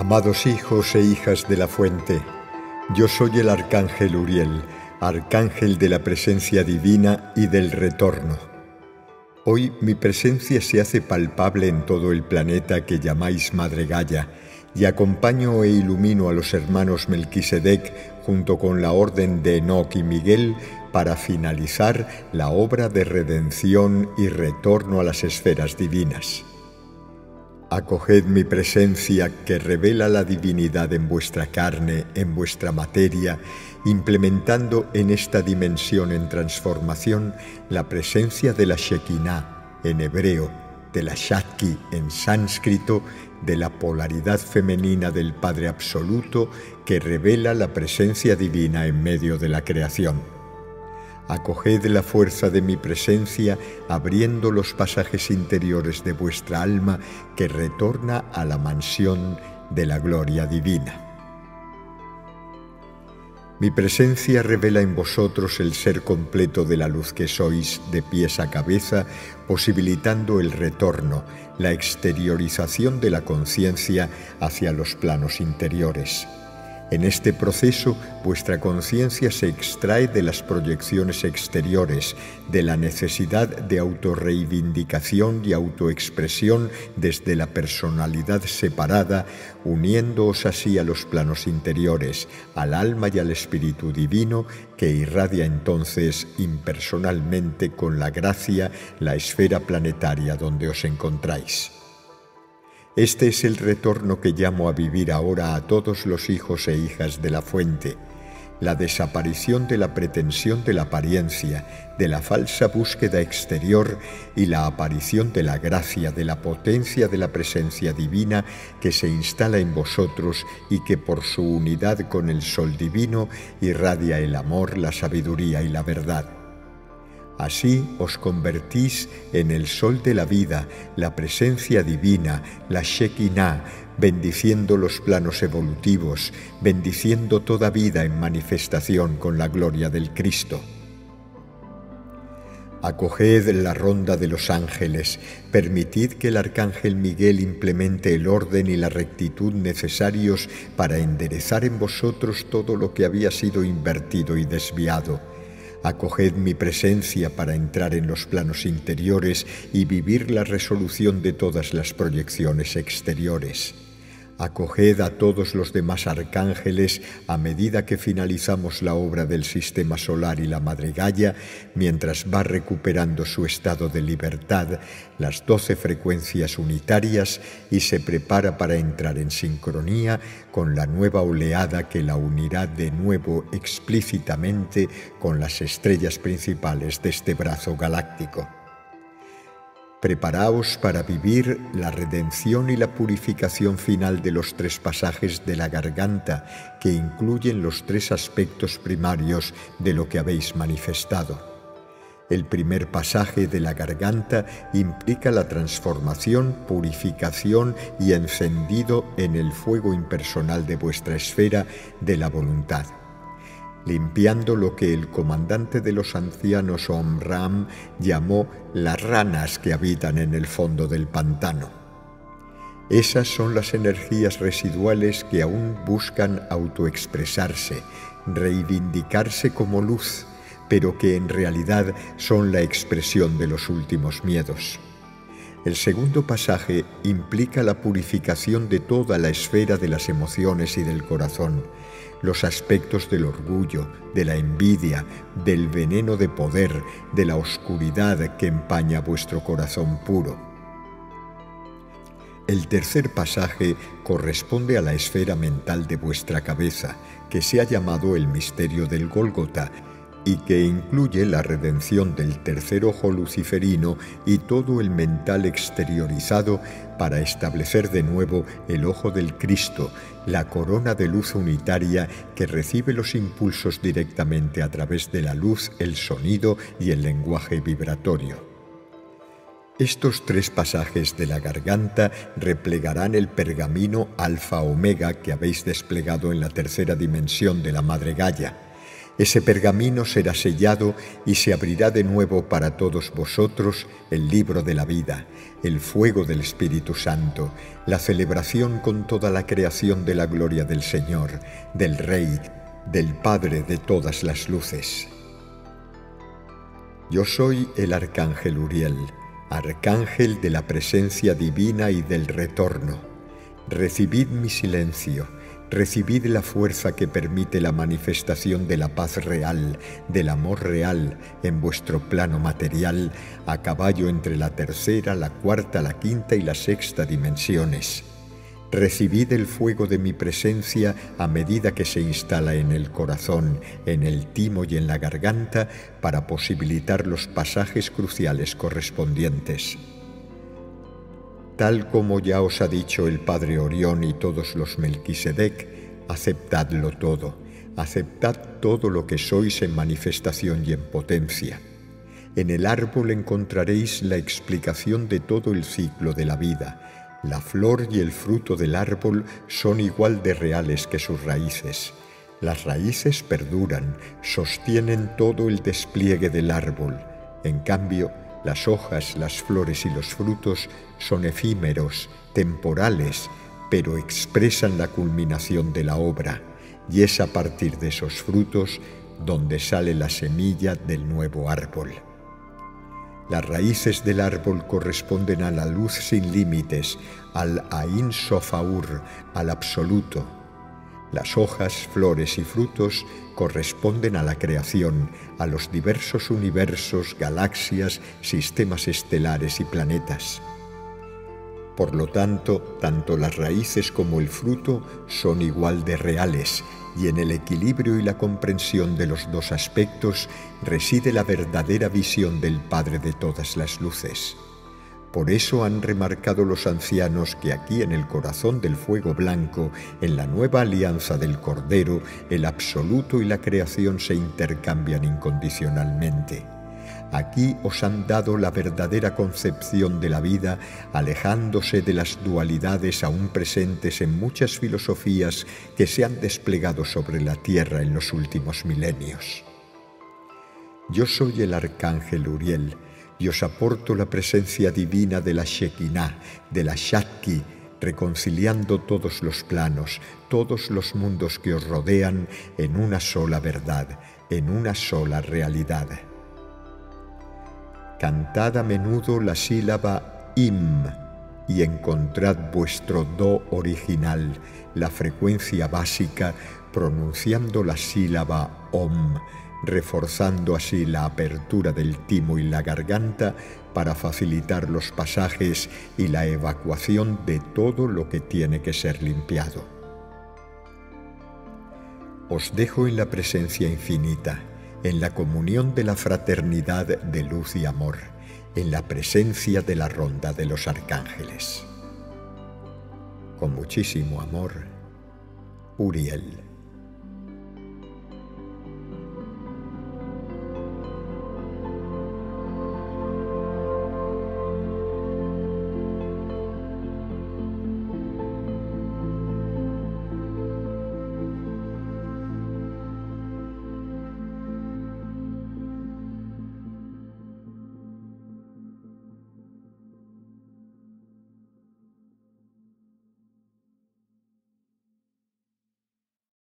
Amados hijos e hijas de la fuente, yo soy el arcángel Uriel, arcángel de la presencia divina y del retorno. Hoy mi presencia se hace palpable en todo el planeta que llamáis Madre Gaya, y acompaño e ilumino a los hermanos Melquisedec junto con la orden de Enoch y Miguel para finalizar la obra de redención y retorno a las esferas divinas. Acoged mi presencia que revela la divinidad en vuestra carne, en vuestra materia, implementando en esta dimensión en transformación la presencia de la Shekinah en hebreo, de la Shakti en sánscrito, de la polaridad femenina del Padre Absoluto que revela la presencia divina en medio de la creación acoged la fuerza de mi presencia, abriendo los pasajes interiores de vuestra alma que retorna a la mansión de la gloria divina. Mi presencia revela en vosotros el ser completo de la luz que sois de pies a cabeza, posibilitando el retorno, la exteriorización de la conciencia hacia los planos interiores. En este proceso, vuestra conciencia se extrae de las proyecciones exteriores, de la necesidad de autorreivindicación y autoexpresión desde la personalidad separada, uniéndoos así a los planos interiores, al alma y al espíritu divino que irradia entonces impersonalmente con la gracia la esfera planetaria donde os encontráis. Este es el retorno que llamo a vivir ahora a todos los hijos e hijas de la fuente, la desaparición de la pretensión de la apariencia, de la falsa búsqueda exterior y la aparición de la gracia, de la potencia de la presencia divina que se instala en vosotros y que por su unidad con el sol divino irradia el amor, la sabiduría y la verdad. Así os convertís en el sol de la vida, la presencia divina, la Shekinah, bendiciendo los planos evolutivos, bendiciendo toda vida en manifestación con la gloria del Cristo. Acoged la ronda de los ángeles, permitid que el arcángel Miguel implemente el orden y la rectitud necesarios para enderezar en vosotros todo lo que había sido invertido y desviado Acoged mi presencia para entrar en los planos interiores y vivir la resolución de todas las proyecciones exteriores. Acoged a todos los demás arcángeles a medida que finalizamos la obra del sistema solar y la Madre Gaia, mientras va recuperando su estado de libertad, las doce frecuencias unitarias y se prepara para entrar en sincronía con la nueva oleada que la unirá de nuevo explícitamente con las estrellas principales de este brazo galáctico. Preparaos para vivir la redención y la purificación final de los tres pasajes de la garganta que incluyen los tres aspectos primarios de lo que habéis manifestado. El primer pasaje de la garganta implica la transformación, purificación y encendido en el fuego impersonal de vuestra esfera de la voluntad limpiando lo que el comandante de los ancianos Omram llamó las ranas que habitan en el fondo del pantano. Esas son las energías residuales que aún buscan autoexpresarse, reivindicarse como luz, pero que en realidad son la expresión de los últimos miedos. El segundo pasaje implica la purificación de toda la esfera de las emociones y del corazón, los aspectos del orgullo, de la envidia, del veneno de poder, de la oscuridad que empaña vuestro corazón puro. El tercer pasaje corresponde a la esfera mental de vuestra cabeza, que se ha llamado el misterio del Gólgota, y que incluye la redención del tercer ojo luciferino y todo el mental exteriorizado para establecer de nuevo el ojo del Cristo, la corona de luz unitaria que recibe los impulsos directamente a través de la luz, el sonido y el lenguaje vibratorio. Estos tres pasajes de la garganta replegarán el pergamino alfa-omega que habéis desplegado en la tercera dimensión de la Madre Gaia ese pergamino será sellado y se abrirá de nuevo para todos vosotros el libro de la vida, el fuego del Espíritu Santo, la celebración con toda la creación de la gloria del Señor, del Rey, del Padre de todas las luces. Yo soy el arcángel Uriel, arcángel de la presencia divina y del retorno. Recibid mi silencio recibid la fuerza que permite la manifestación de la paz real, del amor real en vuestro plano material, a caballo entre la tercera, la cuarta, la quinta y la sexta dimensiones. Recibid el fuego de mi presencia a medida que se instala en el corazón, en el timo y en la garganta para posibilitar los pasajes cruciales correspondientes. Tal como ya os ha dicho el Padre Orión y todos los Melquisedec, aceptadlo todo, aceptad todo lo que sois en manifestación y en potencia. En el árbol encontraréis la explicación de todo el ciclo de la vida. La flor y el fruto del árbol son igual de reales que sus raíces. Las raíces perduran, sostienen todo el despliegue del árbol. En cambio, las hojas, las flores y los frutos son efímeros, temporales, pero expresan la culminación de la obra, y es a partir de esos frutos donde sale la semilla del nuevo árbol. Las raíces del árbol corresponden a la luz sin límites, al Ain Sofaur, al absoluto, las hojas, flores y frutos corresponden a la creación, a los diversos universos, galaxias, sistemas estelares y planetas. Por lo tanto, tanto las raíces como el fruto son igual de reales, y en el equilibrio y la comprensión de los dos aspectos reside la verdadera visión del Padre de todas las luces. Por eso han remarcado los ancianos que aquí en el corazón del fuego blanco, en la nueva alianza del Cordero, el absoluto y la creación se intercambian incondicionalmente. Aquí os han dado la verdadera concepción de la vida, alejándose de las dualidades aún presentes en muchas filosofías que se han desplegado sobre la tierra en los últimos milenios. Yo soy el arcángel Uriel, y os aporto la presencia divina de la Shekinah, de la Shakti, reconciliando todos los planos, todos los mundos que os rodean en una sola verdad, en una sola realidad. Cantad a menudo la sílaba im y encontrad vuestro do original, la frecuencia básica, pronunciando la sílaba om, reforzando así la apertura del timo y la garganta para facilitar los pasajes y la evacuación de todo lo que tiene que ser limpiado. Os dejo en la presencia infinita, en la comunión de la fraternidad de luz y amor, en la presencia de la ronda de los arcángeles. Con muchísimo amor, Uriel.